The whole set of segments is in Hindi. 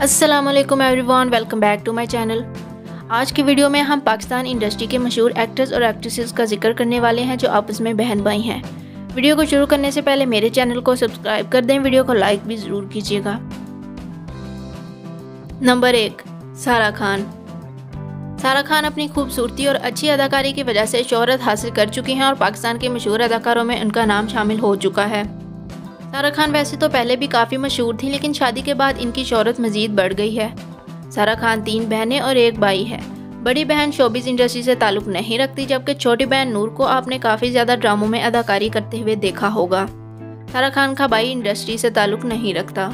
वालेकुम everyone welcome back to my channel आज की वीडियो में हम पाकिस्तान इंडस्ट्री के मशहूर एक्टर्स और एक्ट्रेसेस का ज़िक्र करने वाले हैं जो आपस में बहन भाई हैं। वीडियो को शुरू करने से पहले मेरे चैनल को सब्सक्राइब कर दें। वीडियो को लाइक भी ज़रूर कीजिएगा। नंबर एक, सारा खान। सारा खान अपनी खूबसूरती और अच्छी अदाकारी की वजह से शोहरत हासिल कर चुकी हैं और पाकिस्तान के मशहूर अदाकारों में उनका नाम शामिल हो चुका है। सारा खान वैसे तो पहले भी काफ़ी मशहूर थी, लेकिन शादी के बाद इनकी शोहरत मज़ीद बढ़ गई है। सारा खान तीन बहनें और एक भाई है। बड़ी बहन शोबिस इंडस्ट्री से ताल्लुक़ नहीं रखती, जबकि छोटी बहन नूर को आपने काफ़ी ज़्यादा ड्रामों में अदाकारी करते हुए देखा होगा। सारा खान का भाई इंडस्ट्री से ताल्लुक़ नहीं रखता।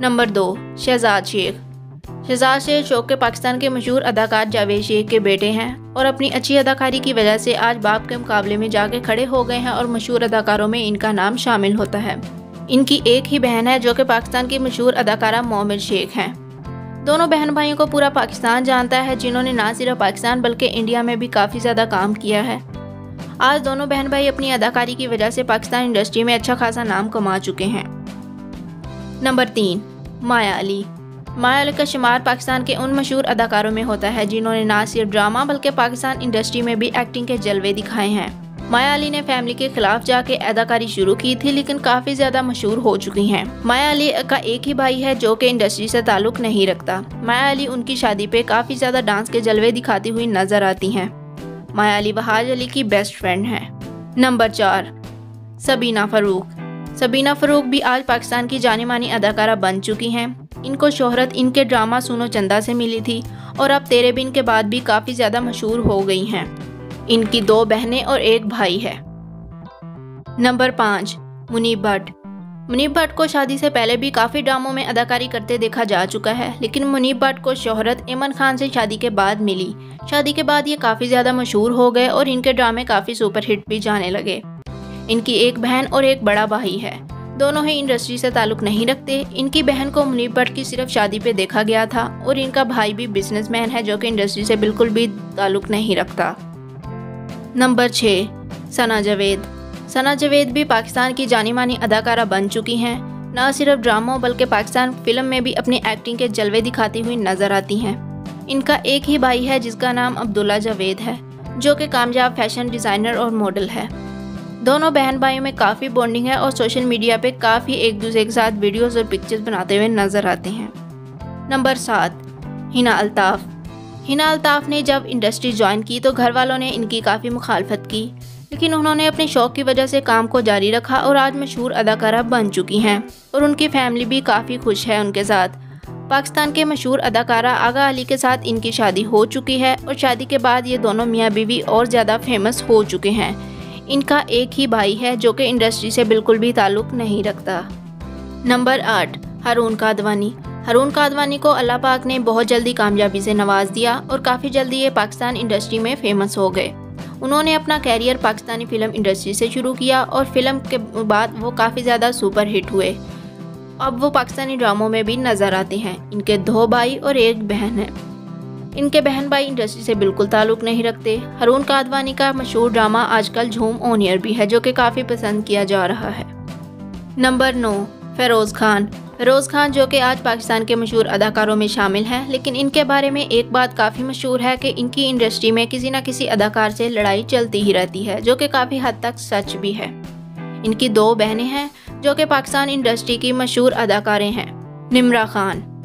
नंबर दो, शहजाद शेख। शहजाद शेख शोक के पाकिस्तान के मशहूर अदाकार जावेद शेख के बेटे हैं और अपनी अच्छी अदाकारी की वजह से आज बाप के मुकाबले में जाके खड़े हो गए हैं और मशहूर अदाकारों में इनका नाम शामिल होता है। इनकी एक ही बहन है जो कि पाकिस्तान की मशहूर अदाकारा मोहम्मद शेख हैं। दोनों बहन भाइयों को पूरा पाकिस्तान जानता है, जिन्होंने ना सिर्फ़ पाकिस्तान बल्कि इंडिया में भी काफ़ी ज़्यादा काम किया है। आज दोनों बहन भाई अपनी अदाकारी की वजह से पाकिस्तान इंडस्ट्री में अच्छा खासा नाम कमा चुके हैं। नंबर तीन, माया अली। माया अली का शुमार पाकिस्तान के उन मशहूर अदाकारों में होता है, जिन्होंने ना सिर्फ़ ड्रामा बल्कि पाकिस्तान इंडस्ट्री में भी एक्टिंग के जलवे दिखाए हैं। माया अली ने फैमिली के खिलाफ जाके अदाकारी शुरू की थी, लेकिन काफ़ी ज़्यादा मशहूर हो चुकी हैं। माया अली का एक ही भाई है, जो कि इंडस्ट्री से ताल्लुक़ नहीं रखता। माया अली उनकी शादी पे काफ़ी ज़्यादा डांस के जलवे दिखाती हुई नज़र आती हैं। माया अली वहाज अली की बेस्ट फ्रेंड है। नंबर चार, सबीना फ़रूक सबीना फ़रूक भी आज पाकिस्तान की जानी मानी अदाकारा बन चुकी हैं। इनको शोहरत इनके ड्रामा सुनो चंदा से मिली थी और अब तेरे बिन के बाद भी काफ़ी ज़्यादा मशहूर हो गई हैं। इनकी दो बहनें और एक भाई है। नंबर पाँच, मुनीब भट्ट। मुनीब भट्ट को शादी से पहले भी काफ़ी ड्रामों में अदाकारी करते देखा जा चुका है, लेकिन मुनीब भट्ट को शोहरत इमन खान से शादी के बाद मिली। शादी के बाद ये काफ़ी ज़्यादा मशहूर हो गए और इनके ड्रामे काफ़ी सुपरहिट भी जाने लगे। इनकी एक बहन और एक बड़ा भाई है। दोनों ही इंडस्ट्री से ताल्लुक़ नहीं रखते। इनकी बहन को मुनीब भट्ट की सिर्फ़ शादी पे देखा गया था और इनका भाई भी बिजनेसमैन है जो कि इंडस्ट्री से बिल्कुल भी ताल्लुक़ नहीं रखता। नंबर छः, सना जवेद। सना जवेद भी पाकिस्तान की जानी मानी अदाकारा बन चुकी हैं। न सिर्फ़ ड्रामों बल्कि पाकिस्तान फ़िल्म में भी अपनी एक्टिंग के जलवे दिखाती हुई नज़र आती हैं। इनका एक ही भाई है, जिसका नाम अब्दुल्ला जवेद है, जो कि कामयाब फ़ैशन डिज़ाइनर और मॉडल है। दोनों बहन भाइयों में काफ़ी बॉन्डिंग है और सोशल मीडिया पे काफ़ी एक दूसरे के साथ वीडियोस और पिक्चर्स बनाते हुए नज़र आते हैं। नंबर सात, हिना अल्ताफ़। हिना अल्ताफ़ ने जब इंडस्ट्री ज्वाइन की तो घर वालों ने इनकी काफ़ी मुखालफत की, लेकिन उन्होंने अपने शौक़ की वजह से काम को जारी रखा और आज मशहूर अदाकारा बन चुकी हैं और उनकी फैमिली भी काफ़ी खुश है उनके साथ। पाकिस्तान के मशहूर अदाकारा आगा अली के साथ इनकी शादी हो चुकी है और शादी के बाद ये दोनों मियाँ बीवी और ज़्यादा फ़ेमस हो चुके हैं। इनका एक ही भाई है जो कि इंडस्ट्री से बिल्कुल भी ताल्लुक़ नहीं रखता। नंबर आठ, हारून कादवानी। हारून कादवानी को अल्लाह पाक ने बहुत जल्दी कामयाबी से नवाज़ दिया और काफ़ी जल्दी ये पाकिस्तान इंडस्ट्री में फ़ेमस हो गए। उन्होंने अपना कैरियर पाकिस्तानी फ़िल्म इंडस्ट्री से शुरू किया और फ़िल्म के बाद वो काफ़ी ज़्यादा सुपर हिट हुए। अब वो पाकिस्तानी ड्रामों में भी नज़र आते हैं। इनके दो भाई और एक बहन है। इनके बहन भाई इंडस्ट्री से बिल्कुल ताल्लुक़ नहीं रखते। हरून कादवानी का मशहूर ड्रामा आजकल झूम ओनियर भी है, जो कि काफ़ी पसंद किया जा रहा है। नंबर नौ, फेरोज़ खान। फेरोज़ खान जो कि आज पाकिस्तान के मशहूर अदाकारों में शामिल हैं, लेकिन इनके बारे में एक बात काफ़ी मशहूर है कि इनकी इंडस्ट्री में किसी न किसी अदाकार से लड़ाई चलती ही रहती है, जो कि काफ़ी हद तक सच भी है। इनकी दो बहनें हैं, जो कि पाकिस्तान इंडस्ट्री की मशहूर अदाकारें हैं। निमरा खान।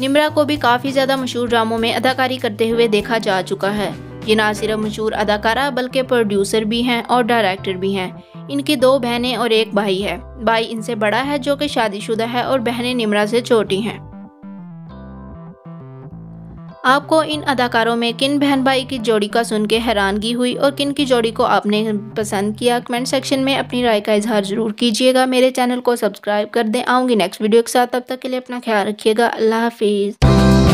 निमरा को भी काफ़ी ज़्यादा मशहूर ड्रामों में अदाकारी करते हुए देखा जा चुका है। ये ना सिर्फ़ मशहूर अदाकारा, बल्कि प्रोड्यूसर भी हैं और डायरेक्टर भी हैं। इनकी दो बहनें और एक भाई है। भाई इनसे बड़ा है, जो कि शादीशुदा है और बहनें निमरा से छोटी हैं। आपको इन अदाकारों में किन बहन भाई की जोड़ी का सुन के हैरानगी हुई और किन की जोड़ी को आपने पसंद किया, कमेंट सेक्शन में अपनी राय का इजहार ज़रूर कीजिएगा। मेरे चैनल को सब्सक्राइब कर दें। आऊँगी नेक्स्ट वीडियो के साथ। तब तक के लिए अपना ख्याल रखिएगा। अल्लाह हाफिज़।